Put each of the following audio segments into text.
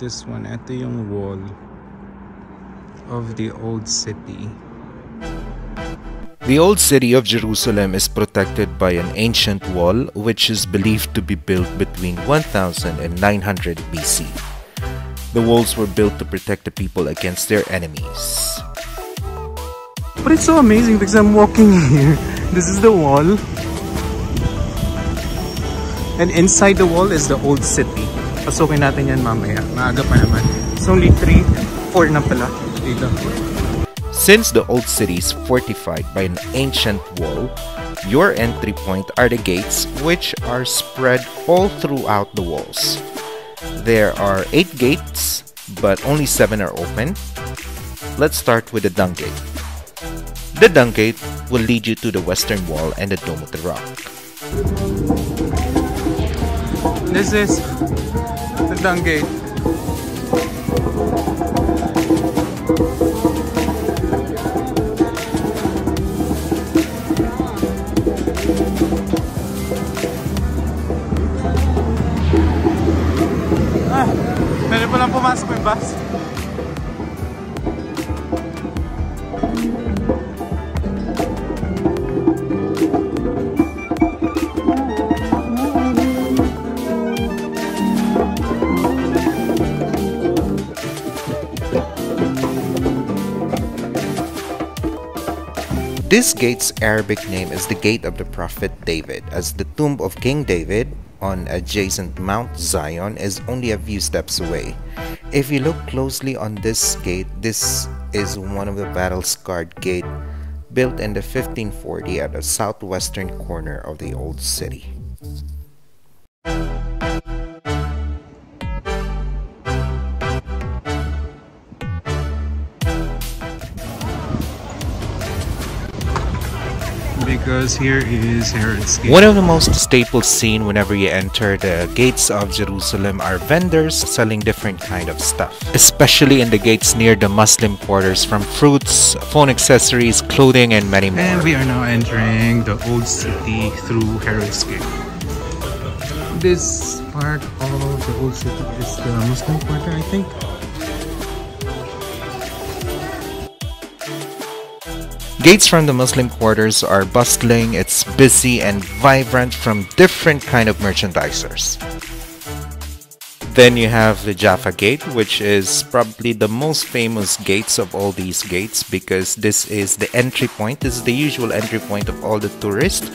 this one. Ito yung wall of the old city. The old city of Jerusalem is protected by an ancient wall which is believed to be built between 1000 and 900 BC. The walls were built to protect the people against their enemies. But it's so amazing because I'm walking here. This is the wall. And inside the wall is the old city. Pasukin natin yan mamaya. Maaga pa naman. It's only 3, 4 na pala dito. Since the old city is fortified by an ancient wall, your entry point are the gates which are spread all throughout the walls. There are 8 gates, but only 7 are open. Let's start with the dung gate. The dung gate will lead you to the western wall and the dome of the rock. This is the dung gate. Ah, pwede pa lang pumasok yung bus. This gate's Arabic name is the Gate of the Prophet David, as the tomb of King David on adjacent Mount Zion is only a few steps away. If you look closely on this gate, this is one of the battle-scarred gate built in the 1540 at the southwestern corner of the old city. Because here is Herod's Gate. One of the most staple seen whenever you enter the gates of Jerusalem are vendors selling different kind of stuff, especially in the gates near the Muslim quarters from fruits, phone accessories, clothing and many more. And we are now entering the old city through Herod's Gate. This part of the old city is the Muslim quarter, I think. Gates from the Muslim quarters are bustling, it's busy and vibrant from different kind of merchandisers. Then you have the Jaffa Gate, which is probably the most famous gates of all these gates because this is the entry point. This is the usual entry point of all the tourists.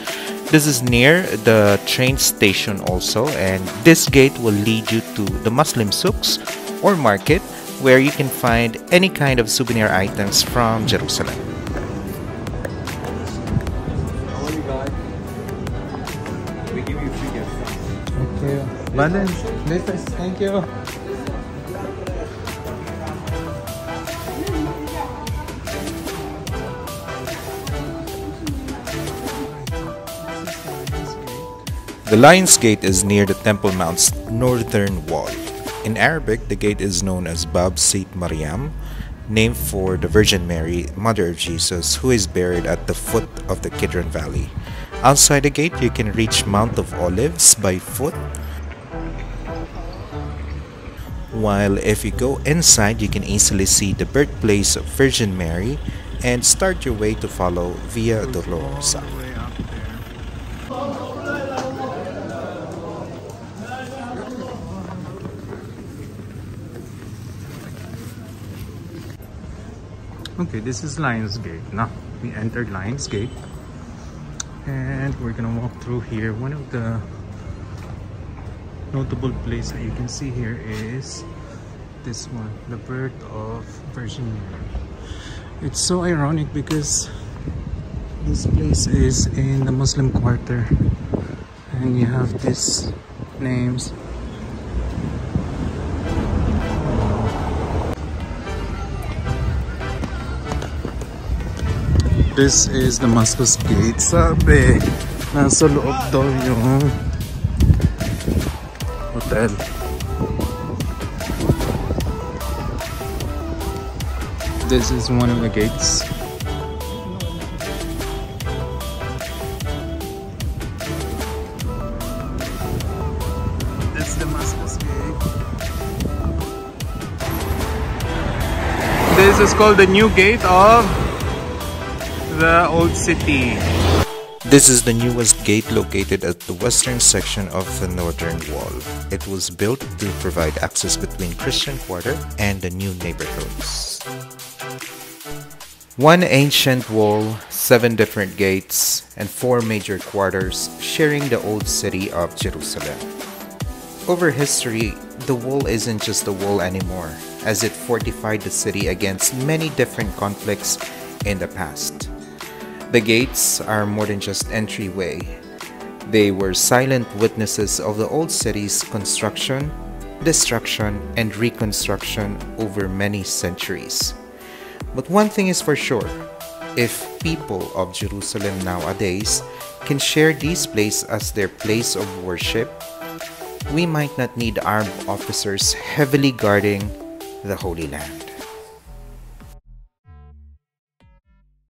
This is near the train station also, and this gate will lead you to the Muslim souks or market where you can find any kind of souvenir items from Jerusalem. Thank you. Balance. Latest. Thank you. The Lion's Gate is near the Temple Mount's northern wall. In Arabic, the gate is known as Bab Saint Maryam, named for the Virgin Mary, Mother of Jesus, who is buried at the foot of the Kidron Valley. Outside the gate, you can reach Mount of Olives by foot. While if you go inside, you can easily see the birthplace of Virgin Mary and start your way to follow Via Dolorosa. Okay, this is Lions Gate. Now we entered Lions Gate, and we're gonna walk through here. One of the notable place that you can see here is this one, the birth of Virgin Mary. It's so ironic because this place is in the Muslim quarter, and you have these names. This is Damascus Gate. Sabi, nasa loob daw yung hotel. This is one of the gates. Damascus Gate. This is called the new gate of the old city. This is the newest gate located at the western section of the northern wall. It was built to provide access between Christian Quarter and the new neighborhoods. One ancient wall, seven different gates, and four major quarters sharing the old city of Jerusalem. Over history, the wall isn't just a wall anymore, as it fortified the city against many different conflicts in the past. The gates are more than just entryway. They were silent witnesses of the old city's construction, destruction, and reconstruction over many centuries. But one thing is for sure, if people of Jerusalem nowadays can share this place as their place of worship, we might not need armed officers heavily guarding the Holy Land.